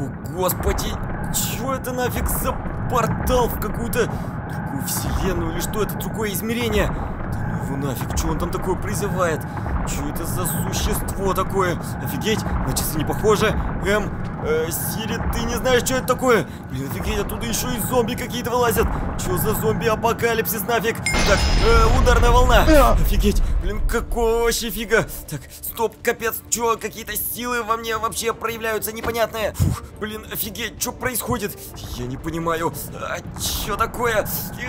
О, господи, что это нафиг за портал в какую-то другую вселенную или что это, другое измерение? Ну его нафиг, что он там такое призывает? Что это за существо такое? Офигеть, на часы не похоже. Эм, э, Сири, ты не знаешь, что это такое? Блин, офигеть, оттуда еще и зомби какие-то вылазят. Что за зомби-апокалипсис нафиг? Так, э, ударная волна. Офигеть, блин, какого вообще фига? Так, стоп, капец, что, какие-то силы во мне вообще проявляются непонятные. Фух, блин, офигеть, что происходит? Я не понимаю. А, что такое?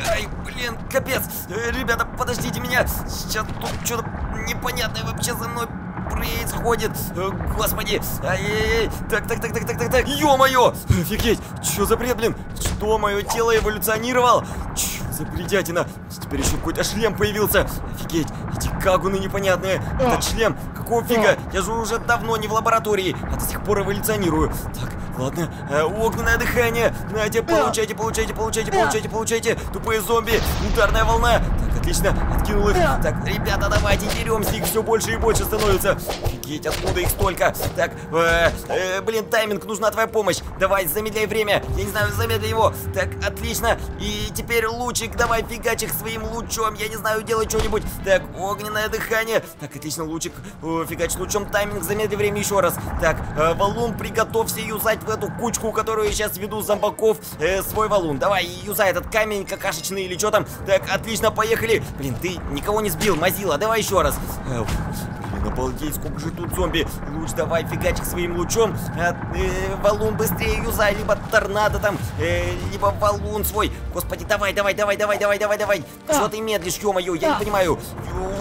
Ай, блин, капец. Э, ребята, подождите меня. Сейчас тут что-то непонятное вообще за мной происходит? Э, Господи! Ай-яй-яй! Так, так, так, так, так, так, так! Ё-моё! Офигеть! Чё за бред, блин? Что, мое тело эволюционировало? Чё за бредятина? Теперь еще какой-то шлем появился! Офигеть! Эти кагуны непонятные! Этот шлем! Какого фига? Я же уже давно не в лаборатории, а до сих пор эволюционирую. Так, ладно, э, огненное дыхание! Нате, получайте, получайте, получайте, получайте, получайте! Тупые зомби! Ударная волна! Так, отлично, откинул их. Так, ребята, давайте деремся, их все больше и больше становится. Офигеть, откуда их столько? Так, э, э, блин, тайминг, нужна твоя помощь. Давай, замедляй время. Я не знаю, замедли его. Так, отлично. И теперь лучик, давай фигач их своим лучом. Я не знаю, делай что-нибудь. Так, огненное дыхание. Так, отлично, лучик, э, фигач лучом. Тайминг, замедли время еще раз. Так, э, валун, приготовься юзать в эту кучку, которую я сейчас веду зомбаков, э, свой валун. Давай, юзай этот камень какашечный или что там. Так, отлично, поехали. Блин, ты никого не сбил, Мазила, давай еще раз. Э, Блин, обалдеть, сколько же тут зомби. Луч давай фигачик своим лучом. А, э, валун быстрее юзай, либо торнадо там, э, либо валун свой. Господи, давай, давай, давай, давай, давай, давай, давай. Что ты медлишь, ё-моё, я не понимаю.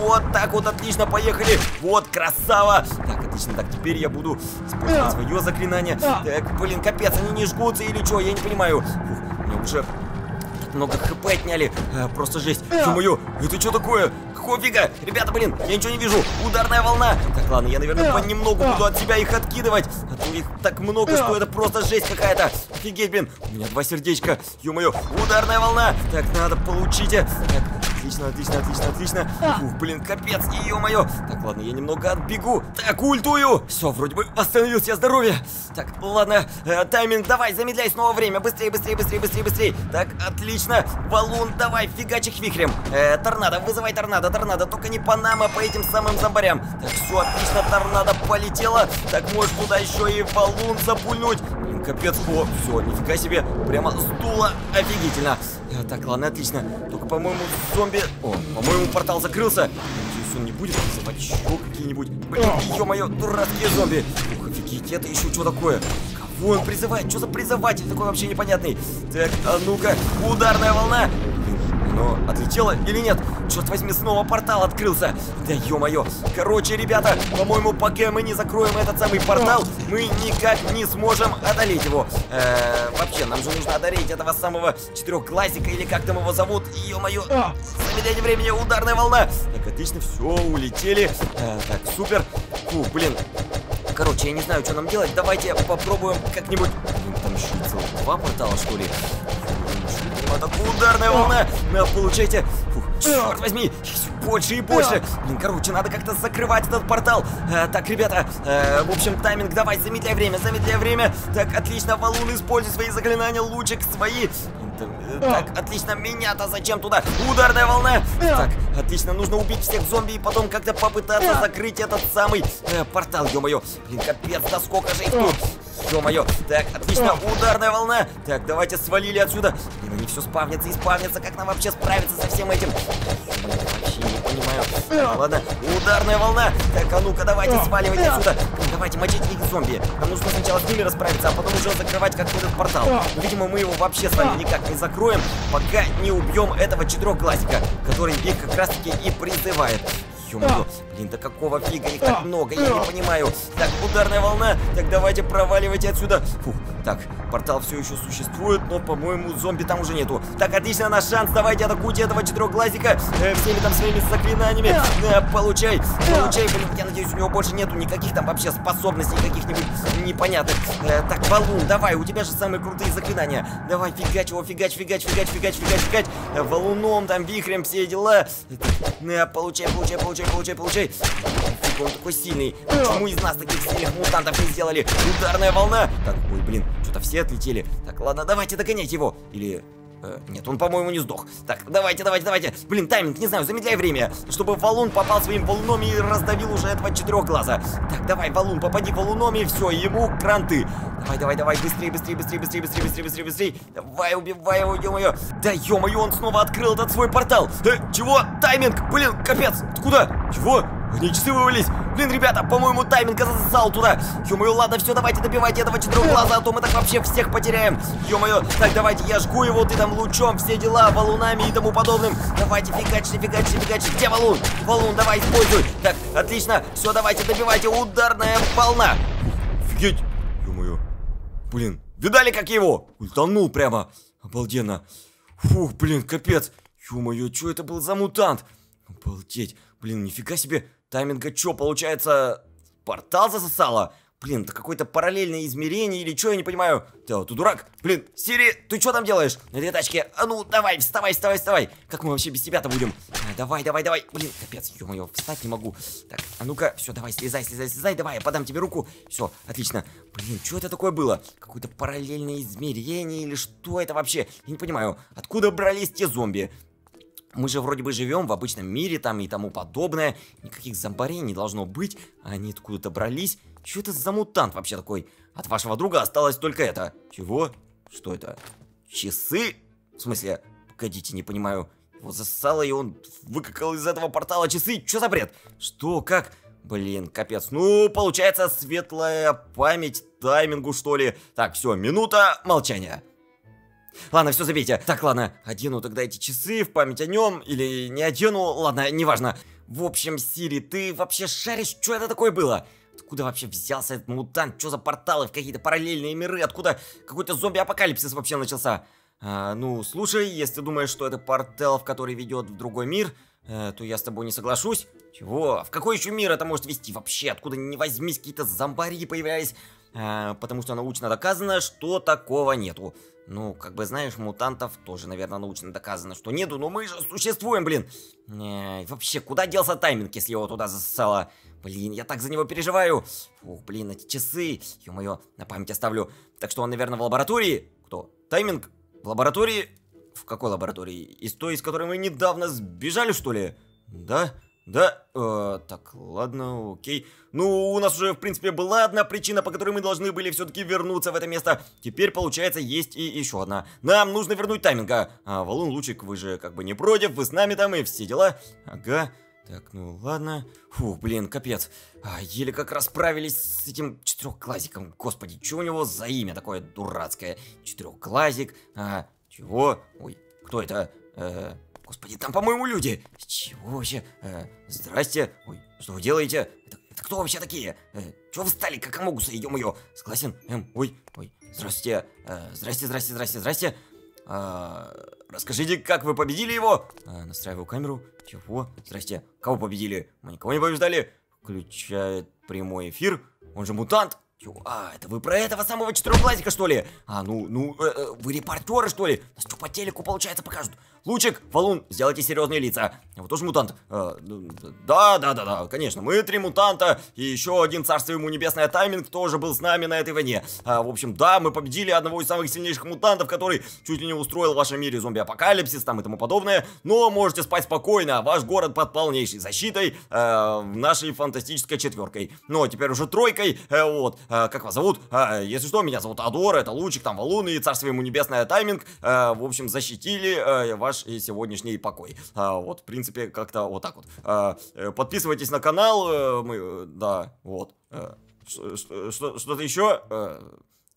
Вот так вот, отлично, поехали. Вот, красава. Так, отлично, так, теперь я буду использовать свое заклинание. Так, блин, капец, они не жгутся или что, я не понимаю. Фух, мне уже много хп отняли. А, просто жесть. Ё-моё, это что такое? Какого фига? Ребята, блин, я ничего не вижу. Ударная волна. Так, ладно, я, наверное, понемногу буду от себя их откидывать. А то их так много, что это просто жесть какая-то. Офигеть, блин. У меня два сердечка. Ё-моё, ударная волна. Так, надо получите. Так, Отлично, отлично, отлично, отлично. Ух, блин, капец, ё-моё. Так, ладно, я немного отбегу. Так, ультую. Все, вроде бы восстановил себе здоровье. Так, ладно, э, тайминг, давай, замедляй снова время. Быстрее, быстрее, быстрее, быстрее, быстрее. Так, отлично. Валун, давай, фигач их вихрем. Э, торнадо, вызывай торнадо, торнадо. Только не по нам, а по этим самым зомбарям. Так, все, отлично, торнадо полетела. Так, можешь туда еще и валун запульнуть. Капец, о, все, нифига себе. Прямо сдуло. Офигительно. Так, ладно, отлично. Только, по-моему, зомби... О, по-моему, портал закрылся. Надеюсь, он не будет вызывать еще какие-нибудь... Блин, ё-моё, дурацкие зомби. Ух, офигеть, это еще что такое? Кого он призывает? Что за призыватель такой вообще непонятный? Так, а ну-ка, ударная волна. Блин, оно отлетело или нет? Черт возьми, снова портал открылся. Да ё-моё. Короче, ребята, по-моему, пока мы не закроем этот самый портал, мы никак не сможем одолеть его. Э, вообще, нам же нужно одолеть этого самого четырехглазика, или как там его зовут. Ё-моё. Замедление времени, ударная волна. Так, отлично, все, улетели. Э, так, супер. Фу, блин. Короче, я не знаю, что нам делать. Давайте попробуем как-нибудь... Там еще целых два портала, что ли? Так ударная волна. На, получайте. Фух, черт возьми, больше и больше. Блин, короче, надо как-то закрывать этот портал. Э, так, ребята, э, в общем, тайминг, давай, замедляй время, замедляй время. Так, отлично, валун, используй свои заклинания, лучик свои. Э, Так, отлично, меня-то зачем туда? Ударная волна. Так, отлично, нужно убить всех зомби и потом как-то попытаться закрыть этот самый э, портал, ё-моё. Блин, капец, да сколько же их тут. Ё-моё. Так, отлично, ударная волна. Так, давайте свалили отсюда. Блин, они все спавнятся и спавнятся. Как нам вообще справиться со всем этим? Ё-моё, Вообще не понимаю. Так, ладно, ударная волна. Так, а ну-ка, давайте сваливайте отсюда. Давайте мочите их зомби. Нам нужно сначала с ними расправиться, а потом уже закрывать как этот портал. Но, видимо, мы его вообще с вами никак не закроем, пока не убьем этого четырехглазика, который их как раз-таки и призывает. Ё-моё, блин, да какого фига их так много, я не понимаю. Так, ударная волна, так давайте проваливайте отсюда. Фух, так, портал все еще существует, но, по-моему, зомби там уже нету. Так, отлично, наш шанс, давайте атакуйте этого четырехглазика э, всеми там своими заклинаниями. Э, получай, получай, блин, я надеюсь, у него больше нету никаких там вообще способностей, каких-нибудь непонятных. Э, так, Валун, давай, у тебя же самые крутые заклинания. Давай, фигач его, фигач, фигач, фигач, фигач, фигач, фигач. Э, валуном, там, вихрем, все дела. Э, получай, получай, получай, получай, получай. Фиг, он такой сильный. Почему из нас таких сильных мутантов не сделали? Ударная волна. Так, Ой, блин, что-то все отлетели. Так, ладно, давайте догонять его. Или Э, нет, он, по-моему, не сдох. Так, давайте, давайте, давайте. Блин, тайминг, не знаю, замедляй время, чтобы валун попал своим валуном и раздавил уже этого четырехглаза. Так, давай, валун, попади валуном и все, ему кранты. Давай, давай, давай, быстрее, быстрее, быстрее, быстрее, быстрее, быстрее, быстрее, быстрее. Давай, убивай его, ё-моё. Да ё-моё, он снова открыл этот свой портал. Э, чего? Тайминг, блин, капец. Куда? Чего? Они часы вывалились. Блин, ребята, по-моему, тайминг засосал туда. Ё-моё, ладно, все, давайте добивайте этого четырехглаза, а то мы так вообще всех потеряем. Ё-моё, так, давайте, я жгу его, ты там лучом, все дела, валунами и тому подобным. Давайте, фигачьте, фигачьте, фигачьте. Где валун? Валун, давай, используй. Так, отлично. Все, давайте, добивайте. Ударная волна. Офигеть. Блин, видали, как его? Ультанул прямо. Обалденно. Фух, блин, капец. Ё-моё, что это был за мутант? Обалдеть. Блин, нифига себе. Тайминга что, получается, портал засосало? Блин, это какое-то параллельное измерение или что, я не понимаю. Ты, ты дурак? Блин, Сири, ты что там делаешь на этой тачке? А ну, давай, вставай, вставай, вставай. Как мы вообще без тебя-то будем? А, давай, давай, давай. Блин, капец, ё-моё, встать не могу. Так, а ну-ка, все, давай, слезай, слезай, слезай, давай, я подам тебе руку. Все, отлично. Блин, что это такое было? Какое-то параллельное измерение или что это вообще? Я не понимаю, откуда брались те зомби? Мы же вроде бы живем в обычном мире там и тому подобное. Никаких зомбарей не должно быть. Они откуда-то брались. Что это за мутант вообще такой? От вашего друга осталось только это. Чего? Что это? Часы? В смысле? Погодите, не понимаю. Его засало, и он выкакал из этого портала часы. Что за бред? Что? Как? Блин, капец. Ну, получается, светлая память таймингу, что ли. Так, все, минута молчания. Ладно, все, забейте. Так, ладно, одену тогда эти часы в память о нем, или не одену, ладно, неважно. В общем, Сири, ты вообще шаришь, что это такое было? Откуда вообще взялся этот мутант? Что за порталы в какие-то параллельные миры? Откуда какой-то зомби-апокалипсис вообще начался? А, ну, слушай, если ты думаешь, что это портал, в который ведет в другой мир, э, то я с тобой не соглашусь. Чего? В какой еще мир это может вести вообще? Откуда не возьмись, какие-то зомбари появлялись? А, потому что научно доказано, что такого нету. Ну, как бы, знаешь, мутантов тоже, наверное, научно доказано, что нету, но мы же существуем, блин. Э, вообще, куда делся тайминг, если его туда засосало? Блин, я так за него переживаю. Фух, блин, эти часы, ё-моё, на память оставлю. Так что он, наверное, в лаборатории? Кто? Тайминг? В лаборатории? В какой лаборатории? Из той, из которой мы недавно сбежали, что ли? Да? Да? Э, так, ладно, окей. Ну, у нас уже, в принципе, была одна причина, по которой мы должны были все-таки вернуться в это место. Теперь, получается, есть и еще одна. Нам нужно вернуть тайминга. А, Валун, Лучик, вы же как бы не против, вы с нами там и все дела. Ага. Так, ну ладно. Фух, блин, капец. А, еле как расправились с этим четырехклассиком. Господи, что у него за имя такое дурацкое? Четырехклассик. А, чего? Ой, кто это? Э, Господи, там, по-моему, люди. Чего вообще? Э, здрасте. Ой, что вы делаете? Это, это кто вообще такие? Э, чего вы стали, как амогусы, ё-моё? Согласен? Эм, ой, ой, здравствуйте. Э, здрасте, здрасте, здрасте, здрасте. А, расскажите, как вы победили его? А, настраиваю камеру. Чего? Здрасте. Кого победили? Мы никого не побеждали. Включает прямой эфир. Он же мутант. А, это вы про этого самого четырехглазика, что ли? А, ну, ну, э, э, вы репортеры, что ли? Нас что, по телеку, получается, покажут? Лучик, Валун, сделайте серьезные лица. Вы тоже мутант? Э, да, да, да, да, конечно. Мы три мутанта, и еще один царство ему небесное тайминг тоже был с нами на этой войне. А, в общем, да, мы победили одного из самых сильнейших мутантов, который чуть ли не устроил в вашем мире зомби-апокалипсис там и тому подобное. Но можете спать спокойно, ваш город под полнейшей защитой э, нашей фантастической четверкой. Ну, а теперь уже тройкой, э, вот. Э, как вас зовут? Э, если что, меня зовут Адор, это Лучик, там Валун и царство ему небесное тайминг. Э, в общем, защитили э, ваш сегодняшний покой. Вот, в принципе, как-то вот так вот. Э, подписывайтесь на канал, э, мы, да, вот. Э, что-то еще?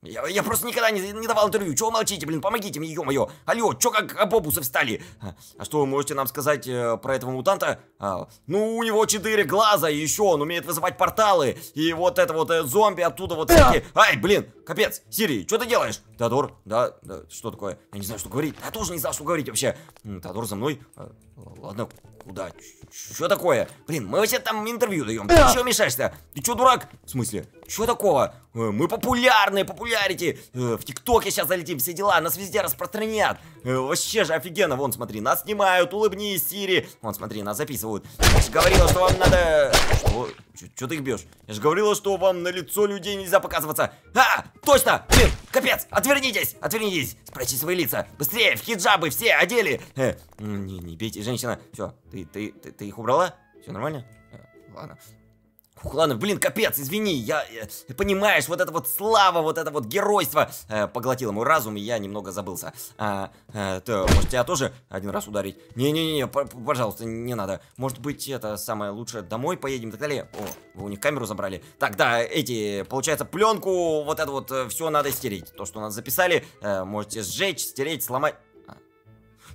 Я, я просто никогда не, не давал интервью. Чего молчите, блин, помогите мне, ё-моё. Алло, чё как обобусы встали? А, а что вы можете нам сказать э, про этого мутанта? А, ну, у него четыре глаза, и еще он умеет вызывать порталы. И вот это вот э, зомби оттуда вот всякие... Ай, блин, капец, Сири, что ты делаешь? Теодор, да, да, что такое? Я не знаю, что говорить. Я тоже не знаю, что говорить вообще. Теодор за мной. А, ладно, куда? Что такое? Блин, мы вообще там интервью даем. Ты чё мешаешься? Ты чё, дурак? В смысле? Чё такого? Э, мы популярные, популярити. Э, в ТикТоке сейчас залетим, все дела, нас везде распространят. Э, вообще же офигенно. Вон, смотри, нас снимают, улыбнись, Сири. Вон, смотри, нас записывают. Я же говорила, что вам надо... Что? Че ты их бьешь? Я же говорила, что вам на лицо людей нельзя показываться. А, точно! Блин, капец, отвернитесь, отвернитесь. Спрячьте свои лица. Быстрее, в хиджабы все одели. Э, не, не бейте, женщина. Все, ты, ты, ты, ты их убрала? Все нормально? Ладно. Ух, ладно, блин, капец, извини, я, э, понимаешь, вот это вот слава, вот это вот геройство э, поглотило мой разум, и я немного забылся. А, э, то, может, тебя тоже один раз ударить? Не-не-не, пожалуйста, не надо. Может быть, это самое лучшее, домой поедем и так далее? О, вы у них камеру забрали. Так, да, эти, получается, пленку, вот это вот, э, все надо стереть. То, что нас записали, э, можете сжечь, стереть, сломать.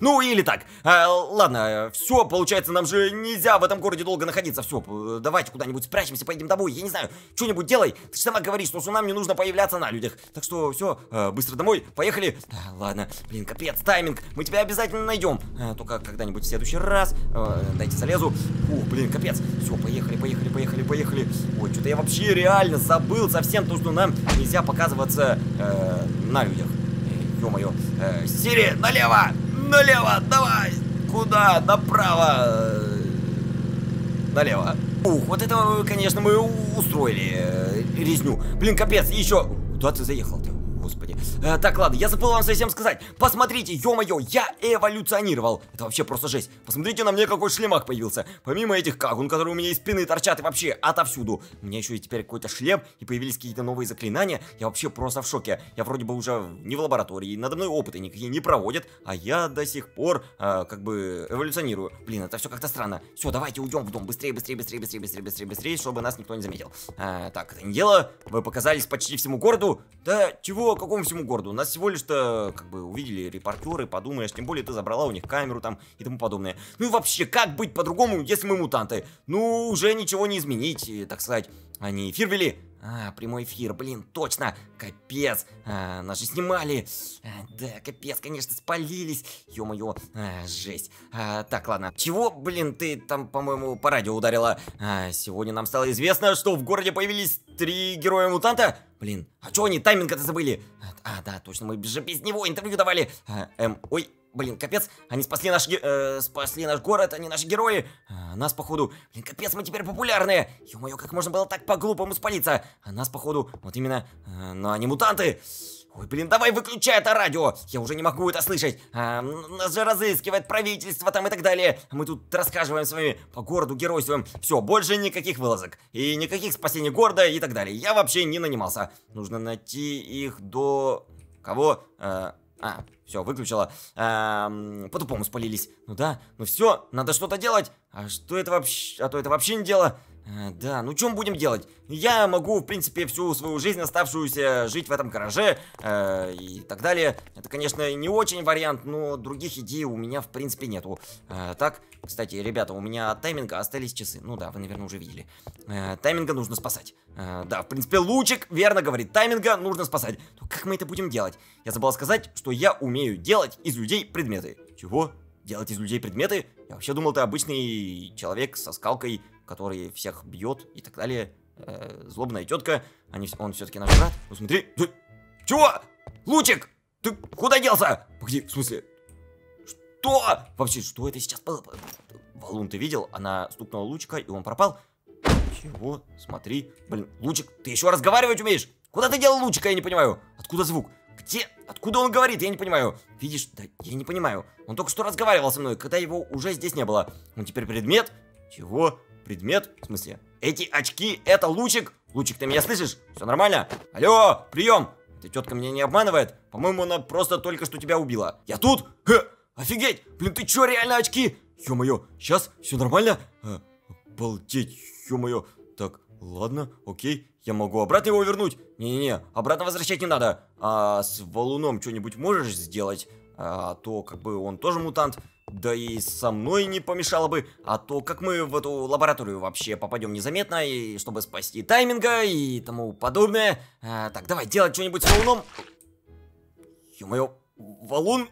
Ну, или так. А, ладно, все, получается, нам же нельзя в этом городе долго находиться. Все, давайте куда-нибудь спрячемся, поедем домой. Я не знаю, что-нибудь делай. Ты же сама говоришь, что нам не нужно появляться на людях. Так что все, а, быстро домой, поехали. А, ладно, блин, капец, тайминг. Мы тебя обязательно найдем. А, только когда-нибудь в следующий раз. А, дайте залезу. Ух, блин, капец. Все, поехали, поехали, поехали, поехали. Ой, что-то я вообще реально забыл совсем то, что нам нельзя показываться э, на людях. Э, Ё-моё. Э, Сири, налево! Налево, давай! Куда? Направо. Налево. Ух, вот это, конечно, мы устроили э, резню. Блин, капец, еще... Куда ты заехал? господи. Э, так, ладно, я забыл вам совсем сказать. Посмотрите, ё-моё, я эволюционировал. Это вообще просто жесть. Посмотрите, на мне какой шлемак появился. Помимо этих кагун, которые у меня из спины торчат и вообще отовсюду. У меня еще и теперь какой-то шлем, и появились какие-то новые заклинания. Я вообще просто в шоке. Я вроде бы уже не в лаборатории, надо мной опыты никакие не проводят, а я до сих пор э, как бы эволюционирую. Блин, это все как-то странно. Все, давайте уйдем в дом. Быстрее, быстрее, быстрее, быстрее, быстрее, быстрее, быстрее, чтобы нас никто не заметил. А, так, это не дело. Вы показались почти всему городу. Да, чего, какому всему городу? Нас всего лишь-то, как бы, увидели репортеры, подумаешь, тем более ты забрала у них камеру там и тому подобное. Ну и вообще, как быть по-другому, если мы мутанты? Ну, уже ничего не изменить, так сказать. Они эфир вели, а, прямой эфир, блин, точно, капец, а, нас же снимали, а, да, капец, конечно, спалились, ё-моё, а, жесть, а, так, ладно, чего, блин, ты там, по-моему, по радио ударила, а, сегодня нам стало известно, что в городе появились три героя-мутанта, блин, а чё они тайминг это забыли, а, да, точно, мы же без него интервью давали, а, эм, ой, Блин, капец, они спасли наш, э, спасли наш город, они наши герои. А нас, походу, блин, капец, мы теперь популярные. Ё-моё, как можно было так по-глупому спалиться? А нас, походу, вот именно, э, но они мутанты. Ой, блин, давай выключай это радио! Я уже не могу это слышать! А, нас же разыскивает правительство там и так далее. Мы тут рассказываем с вами по городу, геройствуем. Все, больше никаких вылазок. И никаких спасений города и так далее. Я вообще не нанимался. Нужно найти их до... Кого? А, а все, выключила. Эм, По-тупому спалились. Ну да, ну все, надо что-то делать. А что это вообще... А то это вообще не дело. А, да, ну чем будем делать? Я могу, в принципе, всю свою жизнь оставшуюся жить в этом гараже э, и так далее. Это, конечно, не очень вариант, но других идей у меня, в принципе, нету. Э, так, кстати, ребята, у меня от тайминга остались часы. Ну да, вы, наверное, уже видели. Э, тайминга нужно спасать. Э, да, в принципе, лучик верно говорит. Тайминга нужно спасать. Но как мы это будем делать? Я забыл сказать, что я умею делать из людей предметы. Чего? Делать из людей предметы? Я вообще думал, ты обычный человек со скалкой который всех бьет и так далее. Э, злобная тетка, они, он все-таки наш брат. Ну смотри, ты, чего? Лучик, ты куда делся? Погоди, в смысле? Что? Вообще, что это сейчас? Валун, ты видел? Она стукнула Лучика, и он пропал. Чего? Смотри. Блин, Лучик, ты еще разговаривать умеешь? Куда ты делал Лучика, я не понимаю. Откуда звук? Где? Откуда он говорит? Я не понимаю. Видишь? Да, я не понимаю. Он только что разговаривал со мной, когда его уже здесь не было. Он теперь предмет? Чего? Предмет? В смысле? Эти очки, это лучик? Лучик, ты меня слышишь? Все нормально? Алло, прием! Эта тетка меня не обманывает? По-моему, она просто только что тебя убила. Я тут? Ха, офигеть! Блин, ты че, реально очки? Ё-моё, сейчас все нормально? А, обалдеть, ё-моё. Так, ладно, окей. Я могу обратно его вернуть? Не-не-не, обратно возвращать не надо. А с валуном что-нибудь можешь сделать? А то как бы он тоже мутант. Да и со мной не помешало бы, а то как мы в эту лабораторию вообще попадем незаметно, и чтобы спасти тайминга и тому подобное. А, так, давай делать что-нибудь с валуном. Ё-моё, валун,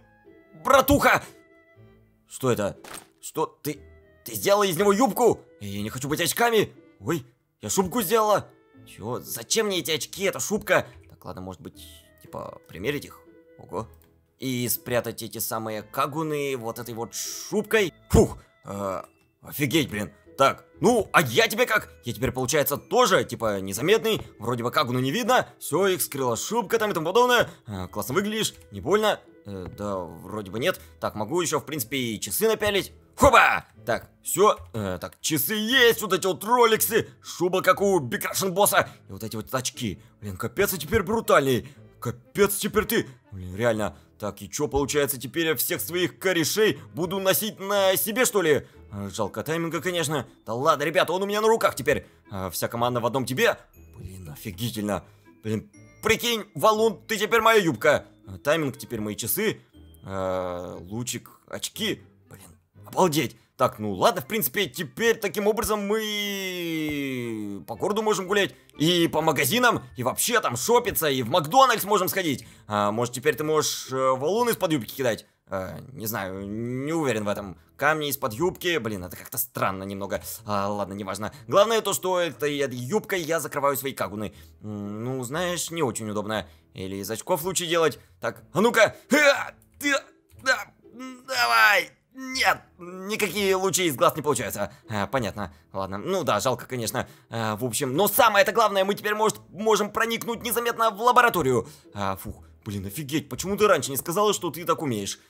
братуха! Что это? Что ты... Ты сделала из него юбку? Я не хочу быть очками. Ой, я шубку сделала. Чё? Зачем мне эти очки, эта шубка? Так, ладно, может быть, типа, примерить их? Ого. И спрятать эти самые кагуны вот этой вот шубкой. Фух, э, офигеть, блин. Так, ну, а я тебе как? Я теперь, получается, тоже, типа, незаметный, вроде бы Кагуну не видно, все, их скрыла шубка там и тому подобное. Э, классно выглядишь, не больно. Э, да, вроде бы нет. Так, могу еще, в принципе, и часы напялить. Хоба! Так, все, э, так, часы есть, вот эти вот роликсы, шуба как у Бикрашен босса, и вот эти вот очки. Блин, капец, и теперь брутальный. Капец, теперь ты. Блин, реально. Так, и что получается, теперь я всех своих корешей буду носить на себе, что ли? А, жалко тайминга, конечно. Да ладно, ребята, он у меня на руках теперь. А, вся команда в одном тебе. Блин, офигительно. Блин, прикинь, валун, ты теперь моя юбка. А, тайминг теперь мои часы. А, лучик, очки. Обалдеть. Так, ну ладно, в принципе, теперь таким образом мы по городу можем гулять, и по магазинам, и вообще там шопиться, и в Макдональдс можем сходить. А, может, теперь ты можешь э, валун из-под юбки кидать? А, не знаю, не уверен в этом. Камни из-под юбки, блин, это как-то странно немного. А, ладно, неважно. Главное то, что этой юбкой я закрываю свои кагуны. Ну, знаешь, не очень удобно. Или из очков лучше делать. Так, а ну-ка! Давай! Нет, никакие лучи из глаз не получаются. А, понятно. Ладно. Ну да, жалко, конечно. А, в общем, но самое это главное, мы теперь может, можем проникнуть незаметно в лабораторию. А, фух, блин, офигеть, почему ты раньше не сказала, что ты так умеешь?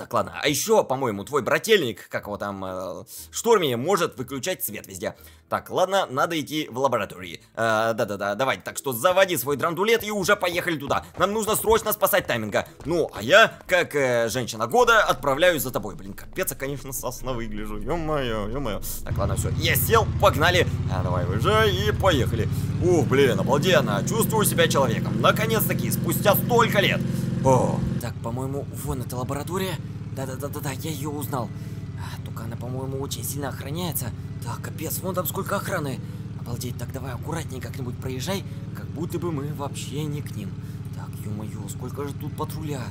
Так, ладно. А еще, по-моему, твой брательник, как его там, э, Шторми, может выключать свет везде. Так, ладно, надо идти в лаборатории. Э, да-да-да, давай. Так что заводи свой драндулет и уже поехали туда. Нам нужно срочно спасать тайминга. Ну, а я, как э, женщина года, отправляюсь за тобой. Блин, капец, я, конечно, сосно выгляжу. Ё-моё, ё-моё. Так, ладно, все. Я сел, погнали. А, давай, выезжай и поехали. Ух, блин, обалденно. Чувствую себя человеком. Наконец-таки, спустя столько лет. О. Так, по-моему, вон эта лаборатория. Да-да-да-да-да, я ее узнал. А, только она, по-моему, очень сильно охраняется. Так, капец, вон там сколько охраны. Обалдеть, так давай аккуратнее как-нибудь проезжай, как будто бы мы вообще не к ним. Так, ё-моё, сколько же тут патруля.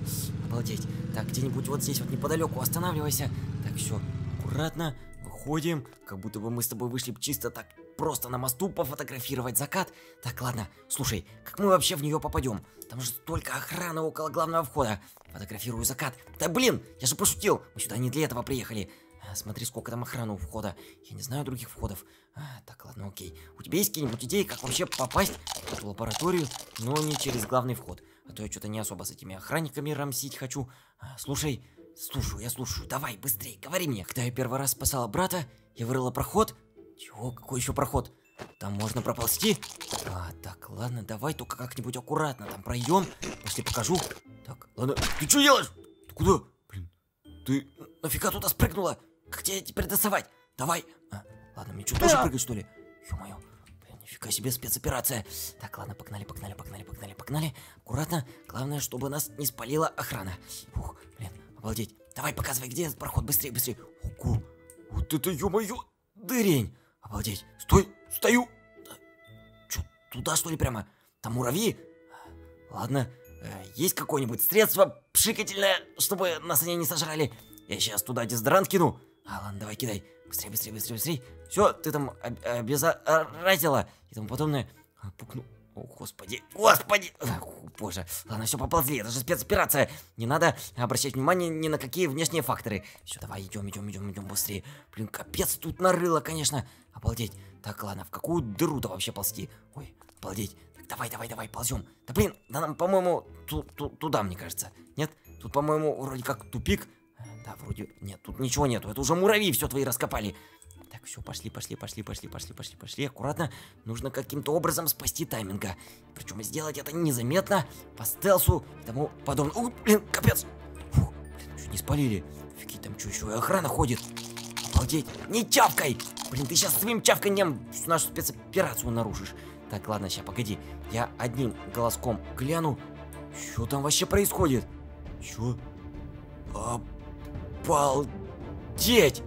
Обалдеть. Так, где-нибудь вот здесь вот неподалеку останавливайся. Так, все, аккуратно, выходим, как будто бы мы с тобой вышли чисто так просто на мосту пофотографировать закат. Так, ладно, слушай, как мы вообще в нее попадем? Там же столько охраны около главного входа. Фотографирую закат. Да блин, я же пошутил. Мы сюда не для этого приехали. А, смотри, сколько там охраны у входа. Я не знаю других входов. А, так, ладно, окей. У тебя есть какие-нибудь идеи, как вообще попасть в эту лабораторию, но не через главный вход? А то я что-то не особо с этими охранниками рамсить хочу. А, слушай, слушаю, я слушаю. Давай, быстрее, говори мне. Когда я первый раз спасала брата, я вырыла проход, чего? Какой еще проход? Там можно проползти? А, так, ладно, давай только как-нибудь аккуратно там пройдем. После покажу. Так, ладно. Ты что делаешь? Ты куда? Блин, ты нафига туда спрыгнула? Как тебе теперь доставать? Давай. А, ладно, мне что, тоже прыгать, что ли? Ё-моё. Нифига себе спецоперация. Так, ладно, погнали, погнали, погнали, погнали, погнали. Аккуратно. Главное, чтобы нас не спалила охрана. Ух, блин, обалдеть. Давай, показывай, где этот проход. Быстрее, быстрее. Ого. Вот это, ё-моё, дырень. Обалдеть. Стой, стою. Чё, туда что ли прямо? Там муравьи? Ладно, э, есть какое-нибудь средство пшикательное, чтобы нас они не сожрали? Я сейчас туда дезодорант кину. А, ладно, давай кидай. Быстрее, быстрее, быстрее, быстрее. Все, ты там обеззаразила и тому подобное. А, пукну. О, господи, господи! Ах, боже, ладно, все, поползли, это же спецоперация. Не надо обращать внимание ни на какие внешние факторы. Все, давай, идем, идем, идем, идем быстрее. Блин, капец, тут нарыло, конечно. Обалдеть. Так, ладно, в какую дыру-то вообще ползти? Ой, обалдеть. Так, давай, давай, давай, ползем. Да блин, да нам, по-моему, ту ту туда, мне кажется. Нет? Тут, по-моему, вроде как тупик. Да, вроде... Нет, тут ничего нету. Это уже муравьи все твои раскопали. Все, пошли, пошли, пошли, пошли, пошли, пошли, пошли. Аккуратно. Нужно каким-то образом спасти тайминга. Причем сделать это незаметно, по стелсу и тому подобное. О, блин, капец. Фух, блин, чуть не спалили. Офигеть, там что, еще и охрана ходит. Обалдеть. Не чавкай! Блин, ты сейчас своим чавканьем нашу спецоперацию нарушишь. Так, ладно, сейчас, погоди. Я одним голоском гляну. Что там вообще происходит? Чё? Обалдеть!